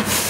you